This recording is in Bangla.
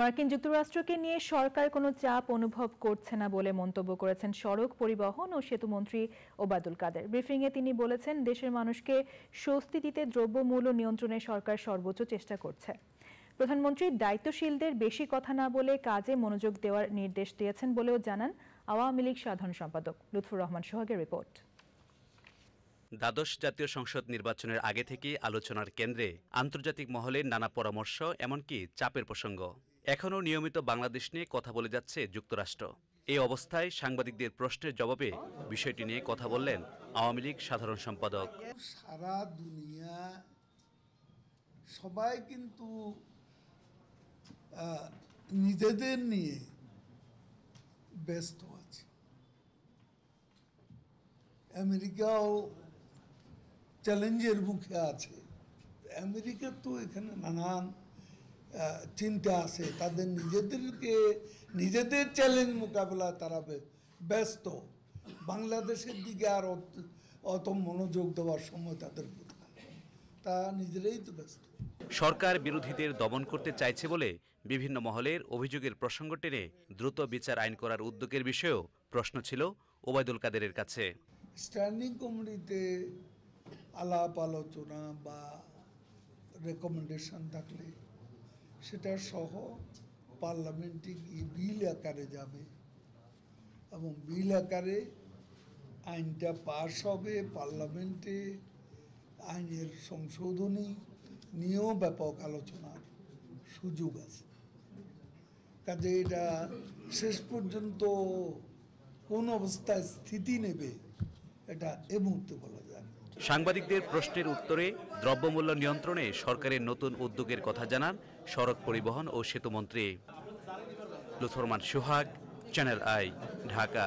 মার্কিন যুক্তরাষ্ট্রকে নিয়ে সরকার কোনো চাপ অনুভব করছে না বলে মন্তব্য করেছেন সড়ক পরিবহন ও সেতুমন্ত্রী ওবায়দুল কাদের। ব্রিফিংয়ে তিনি বলেছেন, দেশের মানুষকে স্বস্তি দিতে দ্রব্যমূল্য নিয়ন্ত্রণে সরকার সর্বোচ্চ চেষ্টা করছে। প্রধানমন্ত্রী দায়িত্বশীলদের বেশি কথা না বলে কাজে মনোযোগ দেওয়ার নির্দেশ দিয়েছেন বলেও জানান আওয়ামী লীগ সাধারণ সম্পাদক লুৎফুর রহমান সোহাগের রিপোর্ট। দ্বাদশ জাতীয় সংসদ নির্বাচনের আগে থেকে আলোচনার কেন্দ্রে আন্তর্জাতিক মহলে নানা পরামর্শ, এমনকি চাপের প্রসঙ্গ। এখনও নিয়মিত বাংলাদেশ নিয়ে কথা বলে যাচ্ছে যুক্তরাষ্ট্র। এই অবস্থায় সাংবাদিকদের প্রশ্নের জবাবে বিষয়টি নিয়ে কথা বললেন আওয়ামী লীগ সাধারণ সম্পাদক। সারা দুনিয়া, সবাই কিন্তু নিজেদের নিয়ে ব্যস্ত আছে। আমেরিকাও চ্যালেঞ্জের মুখে আছে। আমেরিকার তো এখানে নানান চিন্তা আছে। তাদের নিজেদেরকে নিজেদের চ্যালেঞ্জ মোকাবেলা তারা ব্যস্ত। বাংলাদেশের দিকে আর অত- মনোযোগ দেওয়ার সময় তাদের কোথায় তা নিজেরাই তো ব্যস্ত। সরকার বিরোধীদের দমন করতে চাইছে বলে বিভিন্ন মহলের অভিযোগের প্রসঙ্গ টেনে দ্রুত বিচার আইন করার উদ্যোগের বিষয়েও প্রশ্ন ছিল ওবায়দুল কাদেরের কাছে। স্ট্যান্ডিং কমিটিতে আলাপ আলোচনা বা রেকমেন্ডেশন থাকলে সেটা সহ পার্লামেন্টে গিয়ে বিল আকারে যাবে এবং বিল আকারে আইনটা পাশ হবে, পার্লামেন্টে আইনের সংশোধনী নিয়েও ব্যাপক আলোচনার সুযোগ আছে কাজে এটা শেষ পর্যন্ত কোন অবস্থায় স্থিতি নেবে, এটা এ মুহূর্তে বলা যায় না। সাংবাদিকদের প্রশ্নের উত্তরে দ্রব্যমূল্য নিয়ন্ত্রণে সরকারের নতুন উদ্যোগের কথা জানান সড়ক পরিবহন ও সেতুমন্ত্রী। লুথরমান সোহাগ চ্যানেল আই ঢাকা।